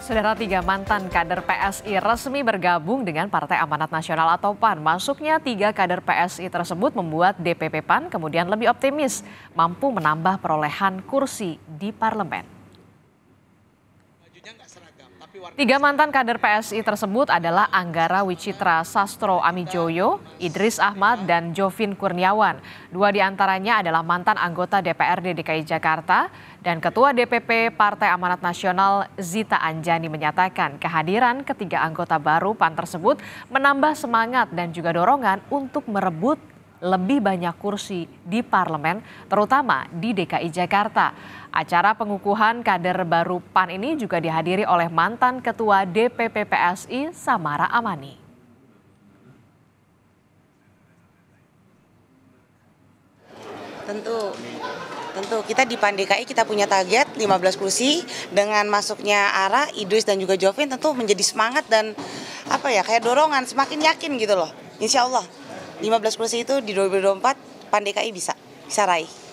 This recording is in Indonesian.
Saudara tiga mantan kader PSI resmi bergabung dengan Partai Amanat Nasional atau PAN. Masuknya tiga kader PSI tersebut membuat DPP PAN kemudian lebih optimis mampu menambah perolehan kursi di parlemen. Tiga mantan kader PSI tersebut adalah Anggara Wicitra Sastro Amijoyo, Idris Ahmad, dan Jovin Kurniawan. Dua di antaranya adalah mantan anggota DPRD DKI Jakarta dan Ketua DPP Partai Amanat Nasional Zita Anjani menyatakan kehadiran ketiga anggota baru PAN tersebut menambah semangat dan juga dorongan untuk merebut lebih banyak kursi di parlemen, terutama di DKI Jakarta. Acara pengukuhan kader baru PAN ini juga dihadiri oleh mantan Ketua DPP PSI Samara Amani. Tentu, tentu kita di PAN DKI kita punya target 15 kursi dengan masuknya Ara, Idris dan juga Jovin tentu menjadi semangat dan apa ya kayak dorongan semakin yakin gitu loh. Insya Allah 15 kursi itu di 2024 PAN DKI bisa bisa raih.